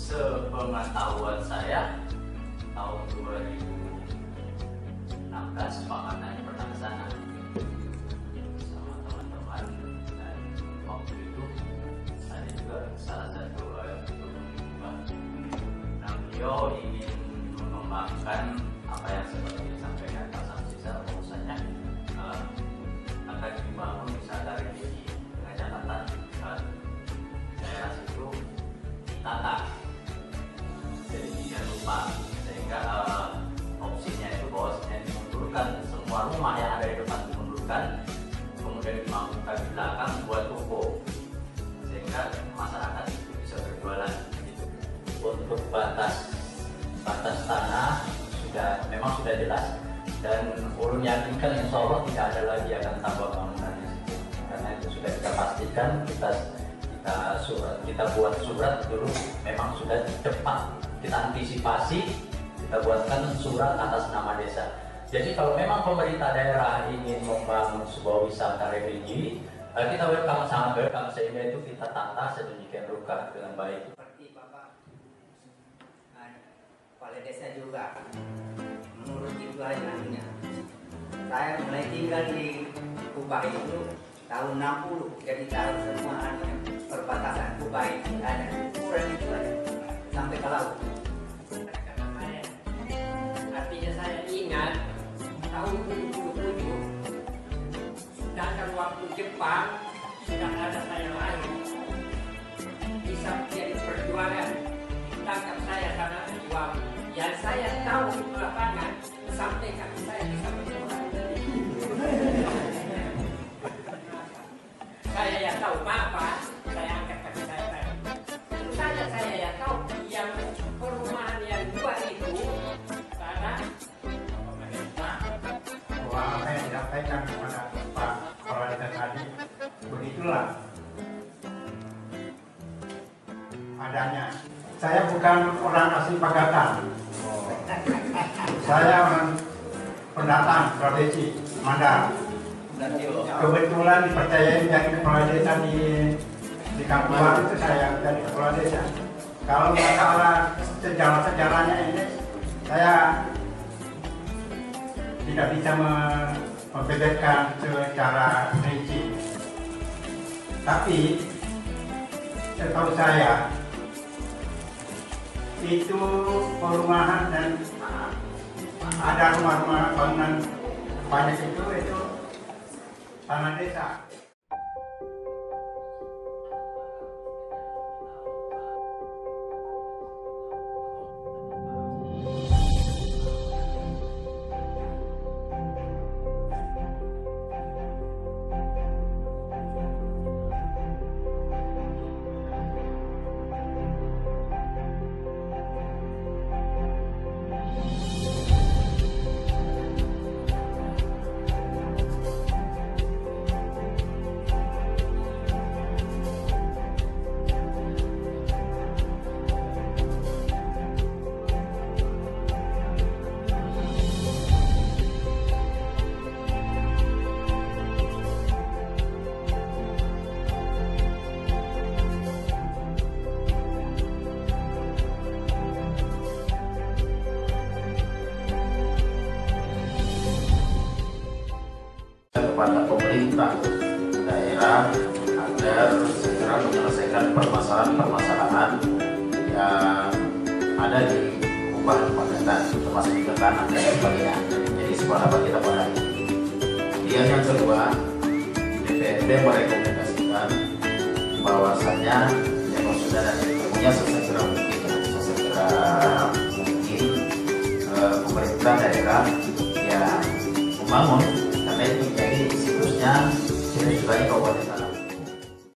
sepengetahuan saya tahun 2016 Pak Katanya pernah ke sana. Sama teman-teman dan waktu itu saya juga salah satu nah beliau ingin mengembangkan apa yang seperti disampaikan Pak Samsisa bahwasanya uh, akan dibangun sudah jelas. Dan ulun yakinkan insya Allah tidak ada lagi akan tambah bangunan di situ. Karena itu sudah kita pastikan kita kita surat kita buat surat dulu. Memang sudah cepat kita antisipasi kita buatkan surat atas nama desa. Jadi kalau memang pemerintah daerah ingin membangun sebuah wisata religi eh, kita welcome sangat welcome sehingga itu kita tata sedemikian rupa dengan baik. Seperti Bapak kepala desa juga anunya saya mulai tinggal di Kubah itu tahun 60 jadi tahu semua perbatasan Kubah itu ada. Kurang itu ada sampai ke laut. Artinya saya ingat tahun 77 sedangkan waktu Jepang sudah ada saya lahir bisa menjadi perjuangan tangkap saya karena berjuang yang saya tahu di lapangan sampai kaki saya bisa berjuang saya ya tahu Pak saya angkat kaki saya tadi tentu saja saya ya tahu yang perumahan yang dua itu karena pemerintah bahwa apa yang disampaikan kepada Pak Kepala Desa tadi begitulah adanya. Saya bukan orang asli Pagatan. Saya pendatang Sulawesi, Mandar. Kebetulan dipercayai jadi kepala desa di di Kampung itu saya jadi kepala desa. Kalau masalah sejarah-sejarahnya ini saya tidak bisa me- membeberkan secara rinci. Tapi setahu saya itu perumahan dan ada rumah-rumah bangunan banyak itu itu tanah desa. Pemerintah daerah agar segera menyelesaikan permasalahan-permasalahan yang ada di Kubah Pagatan termasuk juga tanah dan sebagainya. Jadi sebuah harapan kita pada. Kemudian yang kedua, DPRD merekomendasikan bahwasannya yang saudara ilmunya sesegera mungkin, sesegera mungkin eh, pemerintah daerah ya membangun itu menjadi siklusnya situs sebagai kabupaten